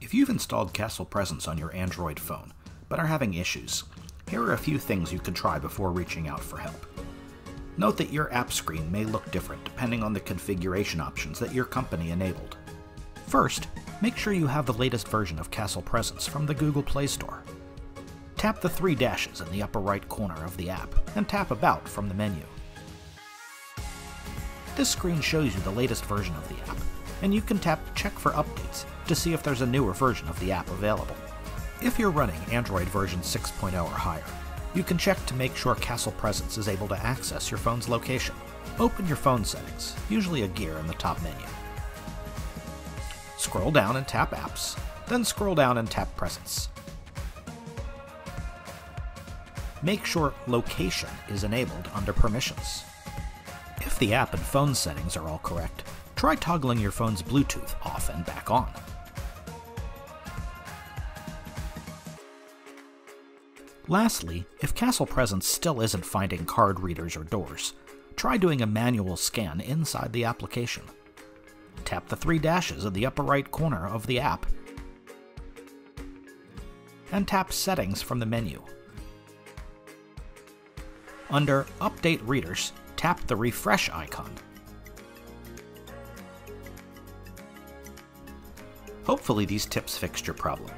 If you've installed KastlePresence on your Android phone, but are having issues, here are a few things you can try before reaching out for help. Note that your app screen may look different depending on the configuration options that your company enabled. First, make sure you have the latest version of KastlePresence from the Google Play Store. Tap the three dashes in the upper right corner of the app, and tap About from the menu. This screen shows you the latest version of the app, and you can tap Check for Updates to see if there's a newer version of the app available. If you're running Android version 6.0 or higher, you can check to make sure KastlePresence is able to access your phone's location. Open your phone settings, usually a gear in the top menu. Scroll down and tap Apps, then scroll down and tap Presence. Make sure Location is enabled under Permissions. If the app and phone settings are all correct, try toggling your phone's Bluetooth off and back on. Lastly, if KastlePresence still isn't finding card readers or doors, try doing a manual scan inside the application. Tap the three dashes in the upper right corner of the app and tap Settings from the menu. Under Update Readers, tap the refresh icon. Hopefully these tips fixed your problem.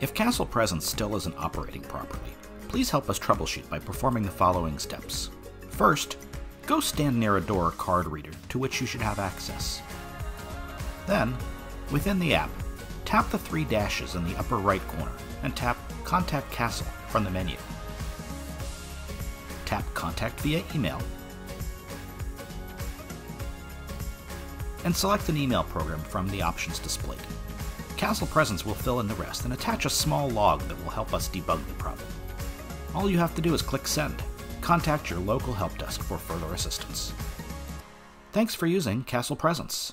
If KastlePresence still isn't operating properly, please help us troubleshoot by performing the following steps. First, go stand near a door or card reader to which you should have access. Then, within the app, tap the three dashes in the upper right corner and tap Contact Kastle from the menu. Tap Contact via email and select an email program from the options displayed. KastlePresence will fill in the rest and attach a small log that will help us debug the problem. All you have to do is click Send. Contact your local help desk for further assistance. Thanks for using KastlePresence.